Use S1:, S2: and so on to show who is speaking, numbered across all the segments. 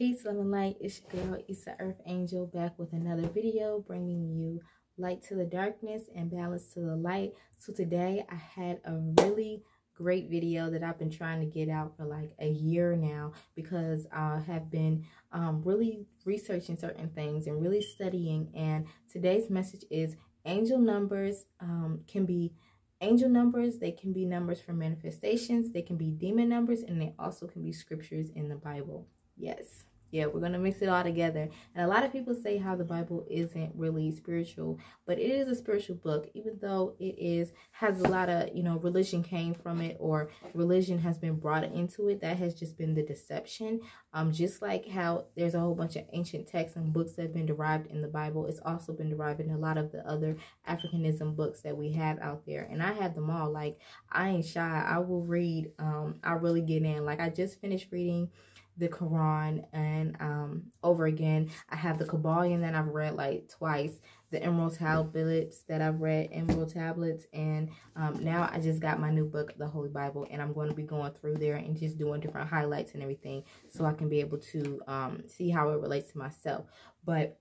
S1: Peace, love, and light. It's your girl, Issa Earth Angel, back with another video bringing you light to the darkness and balance to the light. So today I had a really great video that I've been trying to get out for like a year now because I have been um, really researching certain things and really studying. And today's message is angel numbers um, can be angel numbers they can be numbers for manifestations they can be demon numbers and they also can be scriptures in the bible yes yeah we're gonna mix it all together. And a lot of people say how the bible isn't really spiritual but it is a spiritual book even though it is has a lot of you know religion came from it or religion has been brought into it. That has just been the deception. Um just like how there's a whole bunch of ancient texts and books that have been derived in the bible it's also been derived in a lot of the other africanism books that we have out there. And i have them all. Like i ain't shy. I will read um i really get in. Like i just finished reading the Quran and um, over again. I have the Kybalion that I've read like twice, the Emerald Tablets that I've read, Emerald Tablets, and um, now I just got my new book, the Holy Bible, and I'm going to be going through there and just doing different highlights and everything so I can be able to um, see how it relates to myself. But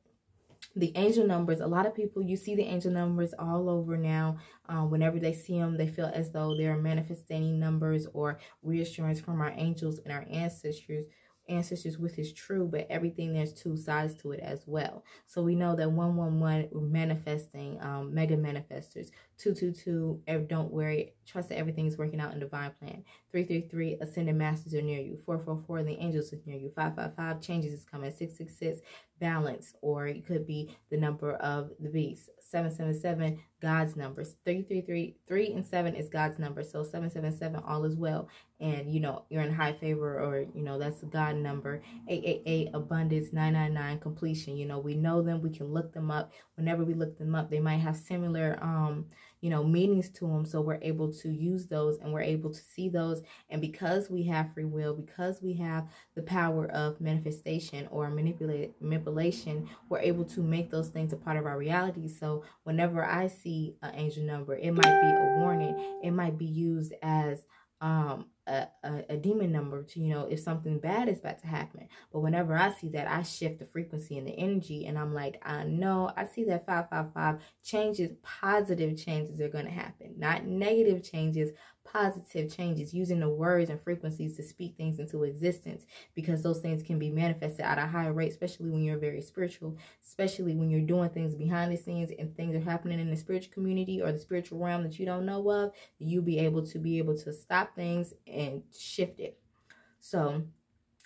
S1: the angel numbers a lot of people you see the angel numbers all over now uh, whenever they see them they feel as though they're manifesting numbers or reassurance from our angels and our ancestors ancestors with is true, but everything there's two sides to it as well. So we know that 111 manifesting, um, mega manifestors, 222, don't worry, trust that everything is working out in divine plan. 333, ascended masters are near you. 444, the angels are near you. 555, changes is coming. 666, balance, or it could be the number of the beast. 777, God's numbers. 333, 3 and 7 is God's number. So 777, all is well. And, you know, you're in high favor or, you know, that's God number. 888, abundance. 999, completion. You know, we know them. We can look them up. Whenever we look them up, they might have similar, um, you know, meanings to them. So we're able to use those and we're able to see those. And because we have free will, because we have the power of manifestation or manipulation, we're able to make those things a part of our reality. So whenever I see an angel number, it might be a warning. It might be used as um a, a, a, demon number to you know if something bad is about to happen. But whenever i see that i shift the frequency and the energy and i'm like i know i see that 555 changes positive changes are going to happen not negative changes positive changes using the words and frequencies to speak things into existence because those things can be manifested at a higher rate especially when you're very spiritual especially when you're doing things behind the scenes and things are happening in the spiritual community or the spiritual realm that you don't know of you'll be able to be able to stop things and shift it. So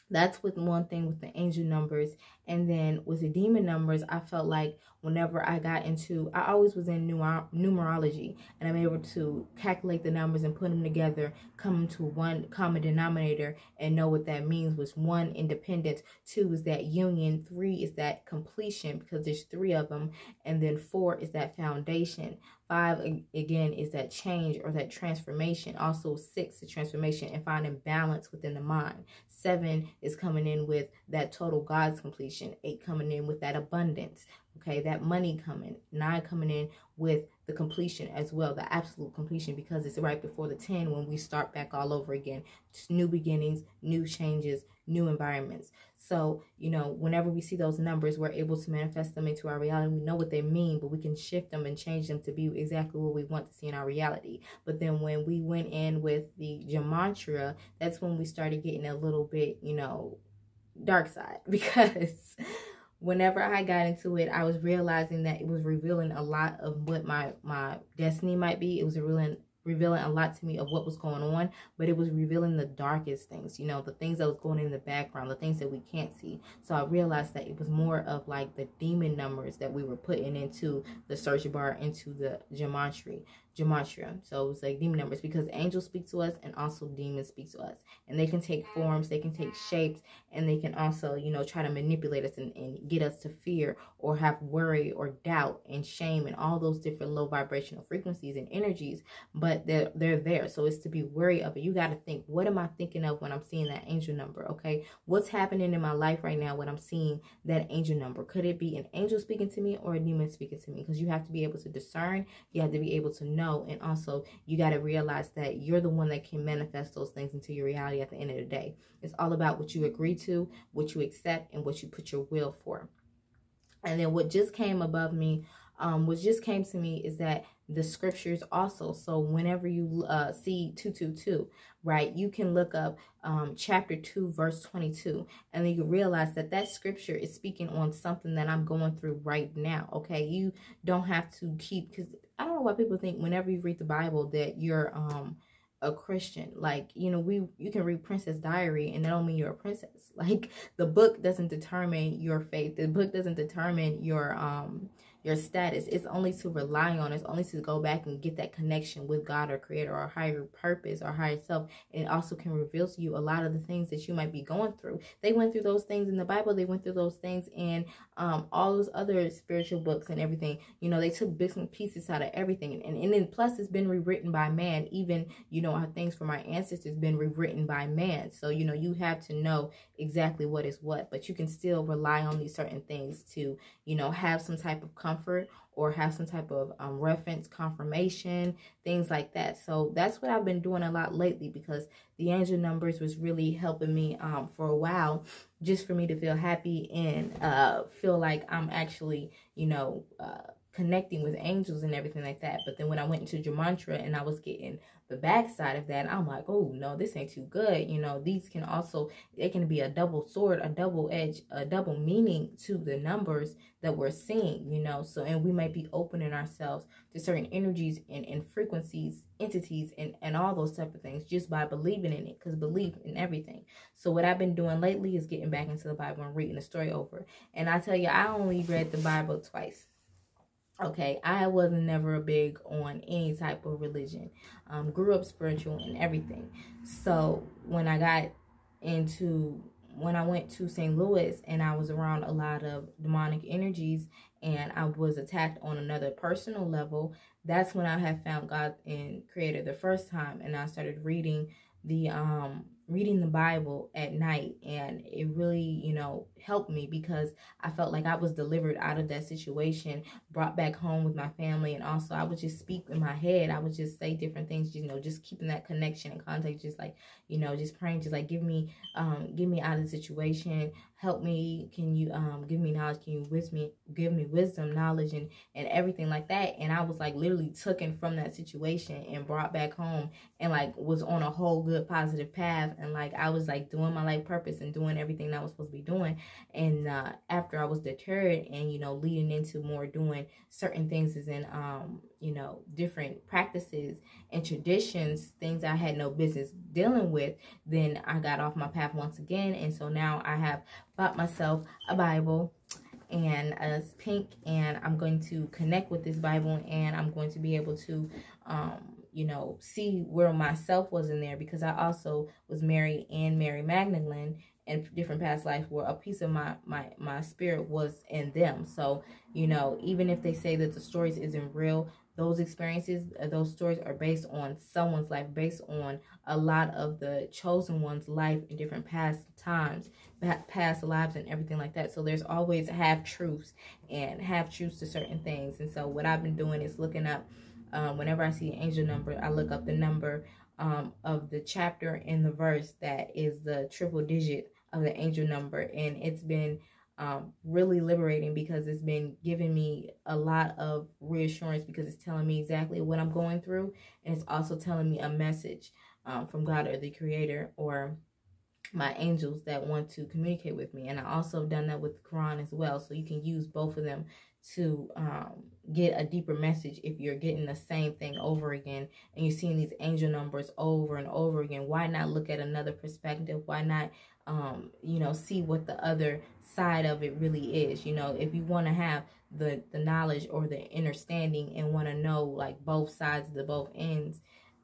S1: that's with one thing with the angel numbers. And then with the demon numbers, I felt like whenever I got into, I always was in numerology and I'm able to calculate the numbers and put them together, come to one common denominator and know what that means was one, independence, two is that union, three is that completion because there's three of them, and then four is that foundation. Five, again, is that change or that transformation. Also, six the transformation and finding balance within the mind. Seven is coming in with that total God's completion completion, eight coming in with that abundance, okay, that money coming, nine coming in with the completion as well, the absolute completion, because it's right before the 10 when we start back all over again. New beginnings, new changes, new environments. So, you know, whenever we see those numbers, we're able to manifest them into our reality. We know what they mean, but we can shift them and change them to be exactly what we want to see in our reality. But then when we went in with the gematria, that's when we started getting a little bit, you know, dark side because whenever I got into it, I was realizing that it was revealing a lot of what my my destiny might be. It was revealing revealing a lot to me of what was going on, but it was revealing the darkest things, you know, the things that was going in the background, the things that we can't see. So I realized that it was more of like the demon numbers that we were putting into the search bar, into the gematria gematria. So it's like demon numbers because angels speak to us and also demons speak to us. And they can take forms, they can take shapes, and they can also, you know, try to manipulate us and, and get us to fear or have worry or doubt and shame and all those different low vibrational frequencies and energies. But they're they're there. So it's to be wary of it. You gotta think, what am I thinking of when I'm seeing that angel number? Okay. What's happening in my life right now when I'm seeing that angel number? Could it be an angel speaking to me or a demon speaking to me? Because you have to be able to discern, you have to be able to know know. And also, you got to realize that you're the one that can manifest those things into your reality at the end of the day. It's all about what you agree to, what you accept, and what you put your will for. And then what just came above me, um, what just came to me is that the scriptures also. So whenever you uh, see 222, right, you can look up um, chapter 2, verse 22, and then you realize that that scripture is speaking on something that I'm going through right now. Okay, you don't have to keep, because I don't know why people think whenever you read the Bible that you're, um, a Christian. Like, you know, we you can read Princess Diary and that don't mean you're a princess. Like the book doesn't determine your faith. The book doesn't determine your um your status. It's only to rely on. It's only to go back and get that connection with God or creator or higher purpose or higher self. And it also can reveal to you a lot of the things that you might be going through. They went through those things in the Bible. They went through those things in um, all those other spiritual books and everything. You know, they took bits and pieces out of everything. And, and then plus it's been rewritten by man. Even, you know, how things from our ancestors been rewritten by man. So, you know, you have to know exactly what is what. But you can still rely on these certain things to, you know, have some type of comfort comfort or have some type of um, reference confirmation, things like that. So that's what I've been doing a lot lately because the angel numbers was really helping me um, for a while just for me to feel happy and uh, feel like I'm actually, you know, uh, connecting with angels and everything like that. But then when I went into Gematria and I was getting the backside of that, I'm like, oh no, this ain't too good. You know, these can also it can be a double sword, a double edge, a double meaning to the numbers that we're seeing, you know. So and we might be opening ourselves to certain energies and, and frequencies, entities, and, and all those type of things just by believing in it, because belief in everything. So what I've been doing lately is getting back into the Bible and reading the story over. And I tell you, I only read the Bible twice okay i wasn't never a big on any type of religion. Um, grew up spiritual and everything. So when i got into when i went to st louis and i was around a lot of demonic energies and i was attacked on another personal level that's when i had found god and creator the first time and i started reading the um reading the Bible at night and it really, you know, helped me because I felt like I was delivered out of that situation, brought back home with my family and also I would just speak in my head. I would just say different things, you know, just keeping that connection and contact just like, you know, just praying just like give me um give me out of the situation, help me, can you um give me knowledge, can you with me give me wisdom, knowledge and and everything like that. And I was like literally taken from that situation and brought back home and like was on a whole good positive path and like I was like doing my life purpose and doing everything that I was supposed to be doing. And uh, after I was deterred and you know leading into more doing certain things is in um you know different practices and traditions, things I had no business dealing with, then I got off my path once again. And so now I have bought myself a Bible and it's pink and I'm going to connect with this Bible and I'm going to be able to um you know, see where myself was in there because I also was Mary and Mary Magdalene in different past life where a piece of my my my spirit was in them. So, you know, even if they say that the stories isn't real, those experiences, uh, those stories are based on someone's life, based on a lot of the chosen one's life in different past times, past lives and everything like that. So there's always half truths and half truths to certain things. And so what I've been doing is looking up um, whenever I see an angel number, I look up the number um, of the chapter in the verse that is the triple digit of the angel number. And it's been um, really liberating because it's been giving me a lot of reassurance because it's telling me exactly what I'm going through. And it's also telling me a message um, from God or the creator or my angels that want to communicate with me. And I also have done that with the Quran as well. So you can use both of them to um, get a deeper message if you're getting the same thing over again and you're seeing these angel numbers over and over again. Why not look at another perspective? Why not, um, you know, see what the other side of it really is? You know, if you want to have the, the knowledge or the understanding and want to know like both sides of the both ends,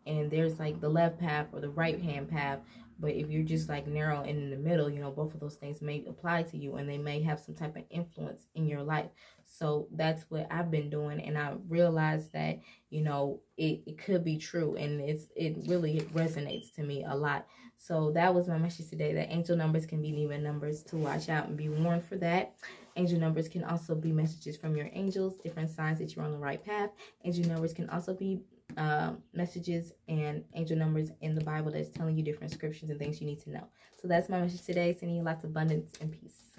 S1: and there's like the left path or the right hand path but if you're just like narrow and in the middle, you know, both of those things may apply to you and they may have some type of influence in your life. So that's what I've been doing. And I realized that, you know, it, it could be true. And it's it really resonates to me a lot. So that was my message today that angel numbers can be demon numbers to watch out and be warned for that. Angel numbers can also be messages from your angels, different signs that you're on the right path. Angel numbers can also be um, messages and angel numbers in the Bible that's telling you different scriptures and things you need to know. So that's my message today. Sending you lots of abundance and peace.